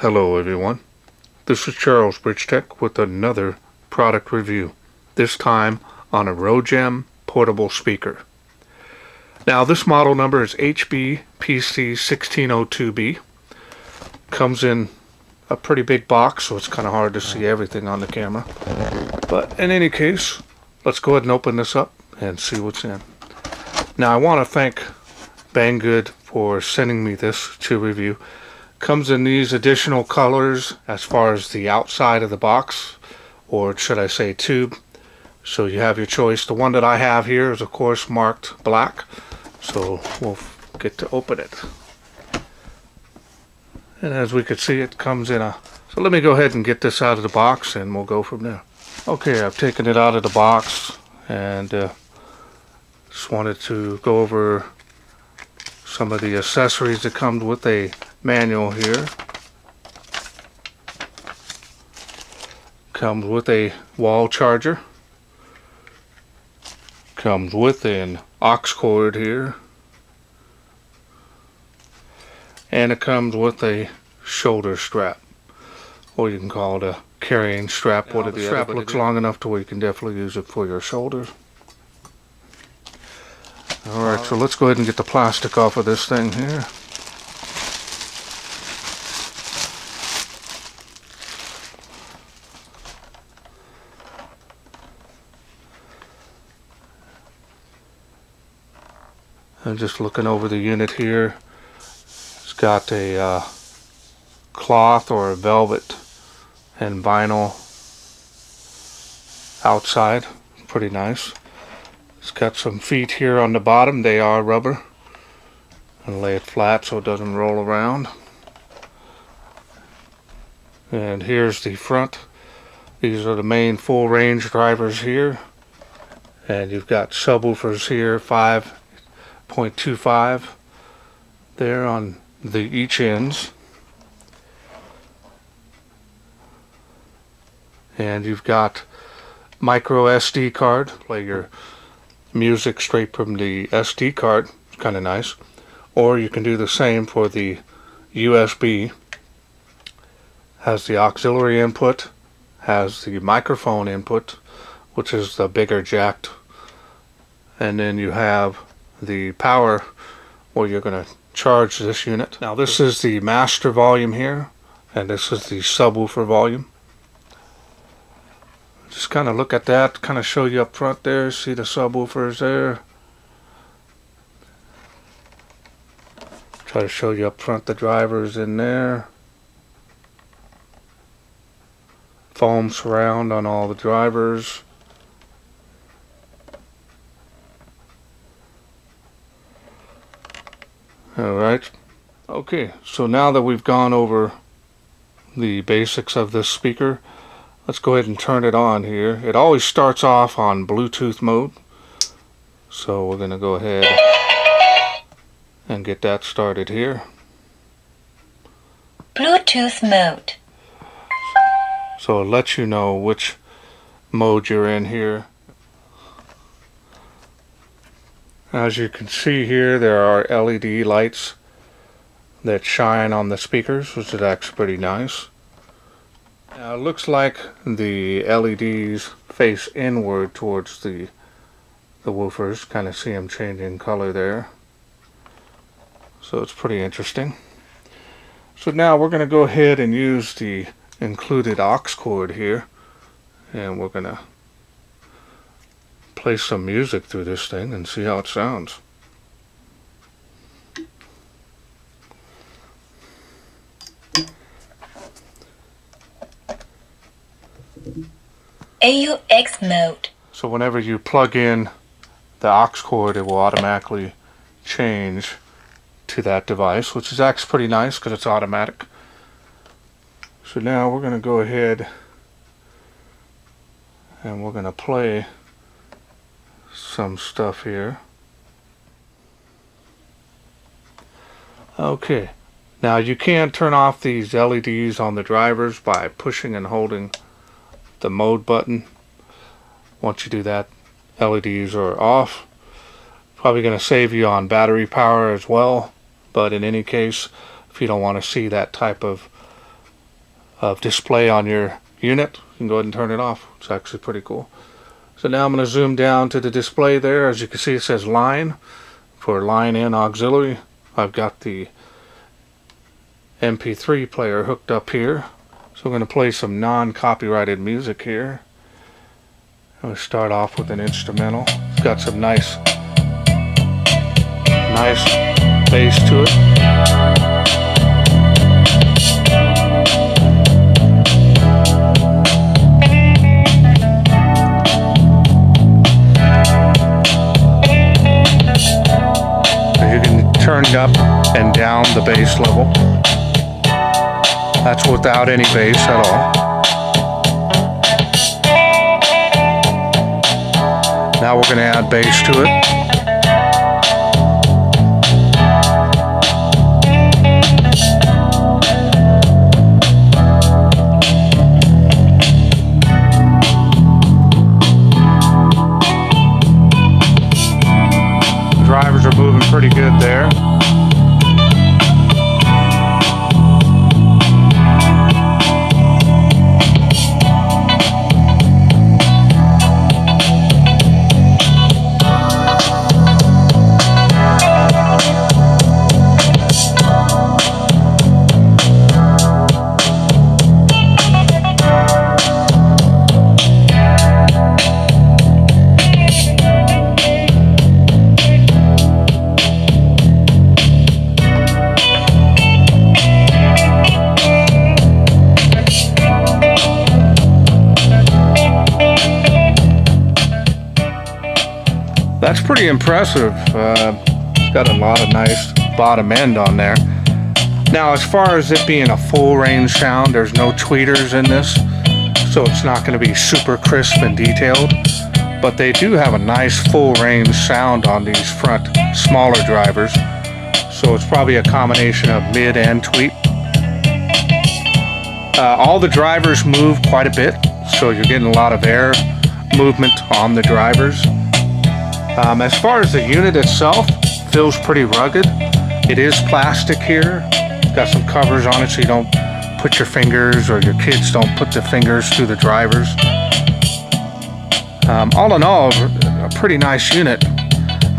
Hello everyone, this is Charles BridgTec with another product review, this time on a ROJEM portable speaker. Now this model number is HBPC1602B, comes in a pretty big box so it's kind of hard to see everything on the camera, but in any case, let's go ahead and open this up and see what's in. Now I want to thank Banggood for sending me this to review. Comes in these additional colors as far as the outside of the box, or should I say tube. So you have your choice. The one that I have here is of course marked black. So we'll get to open it. And as we can see it comes in a... So let me go ahead and get this out of the box and we'll go from there. Okay, I've taken it out of the box and uh, just wanted to go over some of the accessories that come with a manual here. Comes with a wall charger. Comes with an aux cord here. And it comes with a shoulder strap. Or you can call it a carrying strap. What the strap looks long enough to where you can definitely use it for your shoulders. Alright, so let's go ahead and get the plastic off of this thing here. I'm just looking over the unit here. It's got a uh, cloth or a velvet and vinyl outside. Pretty nice. It's got some feet here on the bottom. They are rubber. And lay it flat so it doesn't roll around. And here's the front. These are the main full range drivers here. And you've got subwoofers here, 5 0.25 there on the each ends. And you've got micro SD card play your music straight from the SD card it's kind of nice. Or you can do the same for the USB has the auxiliary input has the microphone input which is the bigger jacked. And then you have the power where you're going to charge this unit. Now this is the master volume here and this is the subwoofer volume. Just kind of look at that, kind of show you up front there, see the subwoofers there. Try to show you up front the drivers in there. Foam surround on all the drivers. Alright. Okay, so now that we've gone over the basics of this speaker, let's go ahead and turn it on here. It always starts off on Bluetooth mode. So we're going to go ahead and get that started here. Bluetooth mode. So it lets you know which mode you're in here. As you can see here, there are LED lights that shine on the speakers, which is actually pretty nice. Now it looks like the LEDs face inward towards the the woofers. Kind of see them changing color there. So it's pretty interesting. So now we're going to go ahead and use the included aux cord here. And we're going to play some music through this thing and see how it sounds. AUX mode. So whenever you plug in the aux cord, it will automatically change to that device, which is actually pretty nice because it's automatic. So now we're going to go ahead and we're going to play some stuff here. Okay, now you can turn off these LEDs on the drivers by pushing and holding the mode button. Once you do that, LEDs are off. Probably going to save you on battery power as well, but in any case, if you don't want to see that type of of display on your unit. You can go ahead and turn it off. It's actually pretty cool. So now I'm going to zoom down to the display there. As you can see, it says line for line in auxiliary. I've got the MP3 player hooked up here. So I'm going to play some non-copyrighted music here. I'm going to start off with an instrumental. It's got some nice, nice bass to it. Up and down the bass level. That's without any bass at all. Now we're going to add bass to it. Pretty impressive. Uh, it's got a lot of nice bottom end on there. Now, as far as it being a full range sound, there's no tweeters in this, so it's not going to be super crisp and detailed. But they do have a nice full range sound on these front smaller drivers, so it's probably a combination of mid and tweet. Uh, all the drivers move quite a bit, so you're getting a lot of air movement on the drivers. Um, as far as the unit itself, feels pretty rugged. It is plastic here. Got some covers on it so you don't put your fingers or your kids don't put the fingers through the drivers. Um, all in all, a pretty nice unit.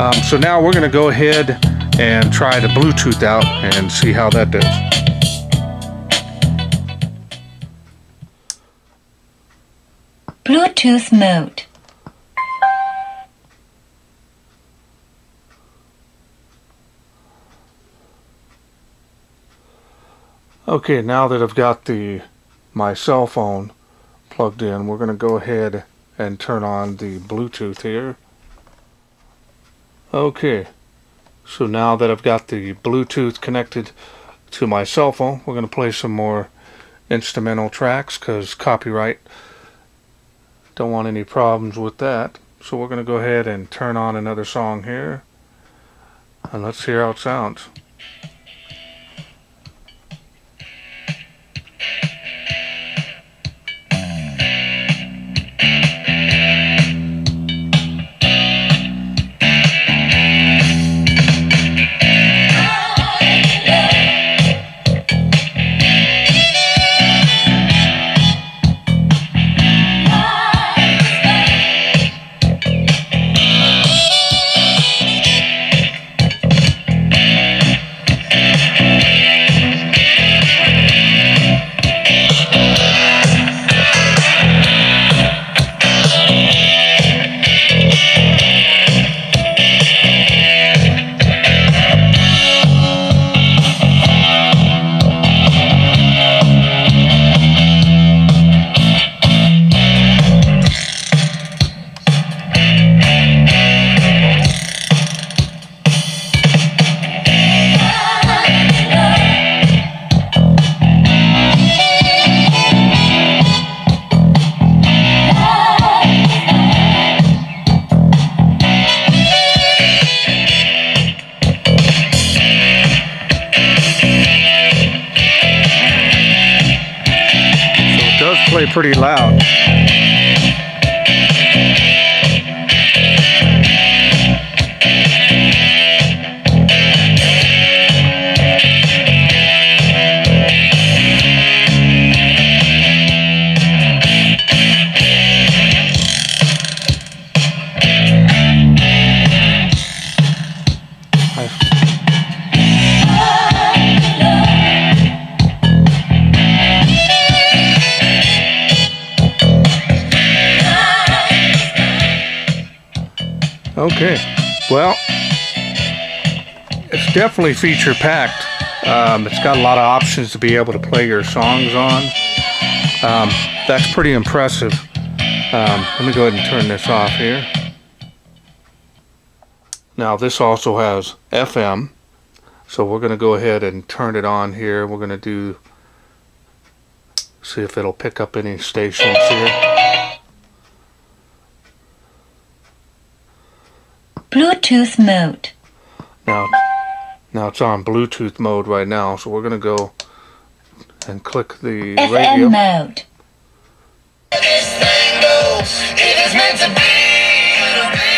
Um, so now we're going to go ahead and try the Bluetooth out and see how that does. Bluetooth mode. Okay, now that I've got the my cell phone plugged in, we're going to go ahead and turn on the Bluetooth here. Okay, so now that I've got the Bluetooth connected to my cell phone, we're going to play some more instrumental tracks because copyright. Don't want any problems with that. So we're going to go ahead and turn on another song here. And let's hear how it sounds. Play pretty loud. Okay, well, it's definitely feature packed. Um, it's got a lot of options to be able to play your songs on. Um, that's pretty impressive. Um, let me go ahead and turn this off here. Now this also has FM, so we're going to go ahead and turn it on here. We're going to do, see if it'll pick up any stations here. Bluetooth mode. Now, now it's on Bluetooth mode right now, so we're going to go and click the FM radio. mode. This thing goes. It's meant to be, it'll be,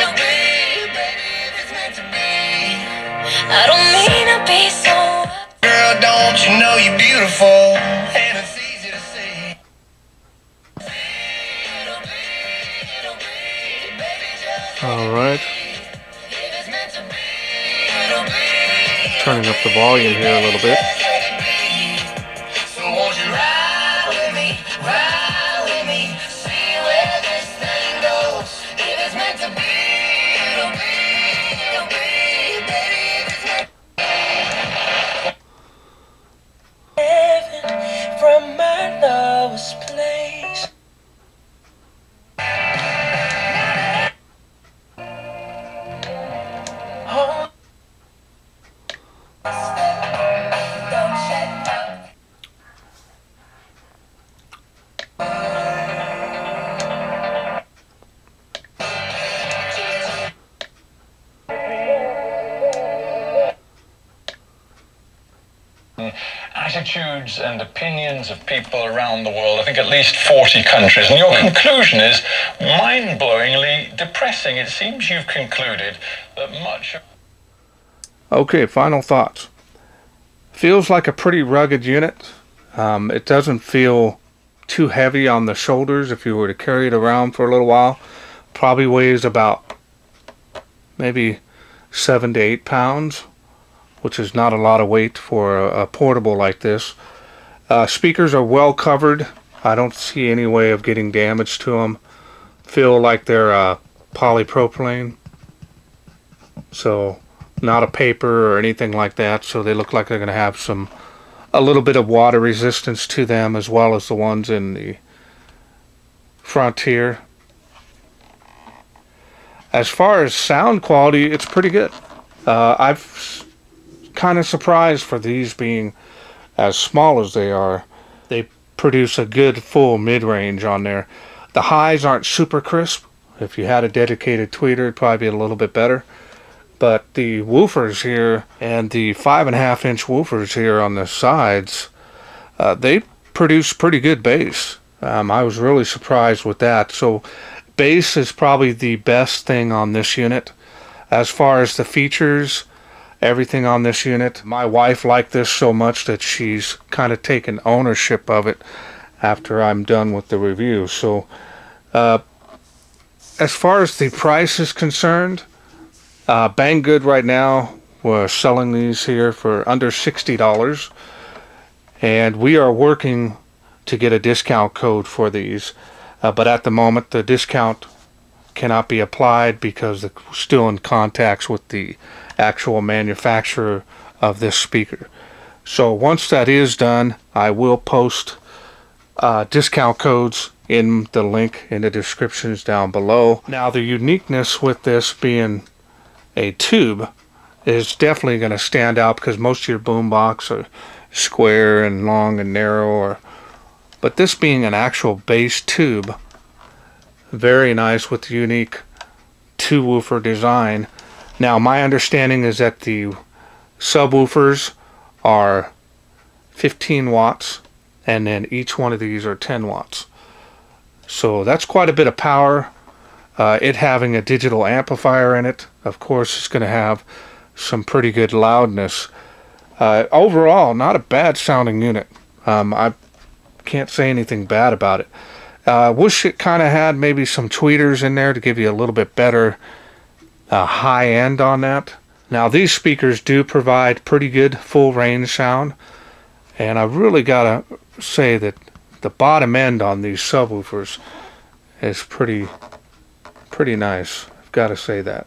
it'll be, baby. If it's meant to be. I don't mean to be so Girl, don't you know you're beautiful? And it's easy to see. It'll be, it'll be, baby, just All right, up the volume here a little bit. Attitudes and opinions of people around the world, I think at least 40 countries. And your conclusion is mind blowingly depressing. It seems you've concluded that much of Okay, final thoughts. Feels like a pretty rugged unit. Um, it doesn't feel too heavy on the shoulders if you were to carry it around for a little while. Probably weighs about maybe seven to eight pounds, which is not a lot of weight for a, a portable like this. Uh, speakers are well covered. I don't see any way of getting damage to them. Feel like they're uh, polypropylene. So not a paper or anything like that, so they look like they're going to have some a little bit of water resistance to them as well as the ones in the Frontier. As far as sound quality, it's pretty good. Uh, I've kind of surprised for these being as small as they are. They produce a good full mid-range on there. The highs aren't super crisp. If you had a dedicated tweeter, it'd probably be a little bit better but the woofers here and the five and a half inch woofers here on the sides, uh, they produce pretty good bass. Um, I was really surprised with that. So, bass is probably the best thing on this unit. As far as the features, everything on this unit, my wife liked this so much that she's kind of taken ownership of it after I'm done with the review. So, uh, as far as the price is concerned, uh, Banggood right now, we're selling these here for under $60. And we are working to get a discount code for these. Uh, but at the moment, the discount cannot be applied because we're still in contacts with the actual manufacturer of this speaker. So once that is done, I will post uh, discount codes in the link in the descriptions down below. Now the uniqueness with this being a tube is definitely going to stand out because most of your boombox are square and long and narrow or but this being an actual bass tube very nice with the unique two woofer design now my understanding is that the subwoofers are 15 watts and then each one of these are 10 watts. So that's quite a bit of power uh, it having a digital amplifier in it of course it's going to have some pretty good loudness. Uh, overall not a bad sounding unit. Um, I can't say anything bad about it. Uh, wish it kind of had maybe some tweeters in there to give you a little bit better uh, high end on that now these speakers do provide pretty good full range sound and I really gotta say that the bottom end on these subwoofers is pretty pretty nice. I've Gotta say that.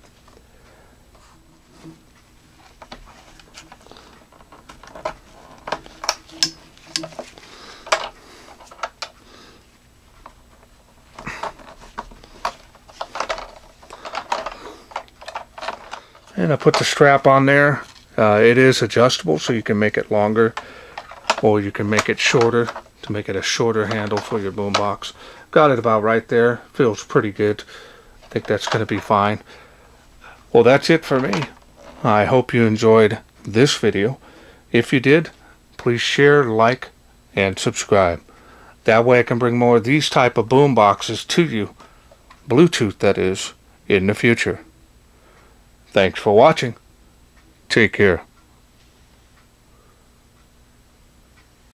And I put the strap on there. Uh, it is adjustable, so you can make it longer, or you can make it shorter to make it a shorter handle for your boombox. Got it about right there. Feels pretty good. I think that's going to be fine. Well, that's it for me. I hope you enjoyed this video. If you did, please share, like, and subscribe. That way I can bring more of these type of boom boxes to you. Bluetooth, that is, in the future. Thanks for watching. Take care.